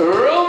Roll.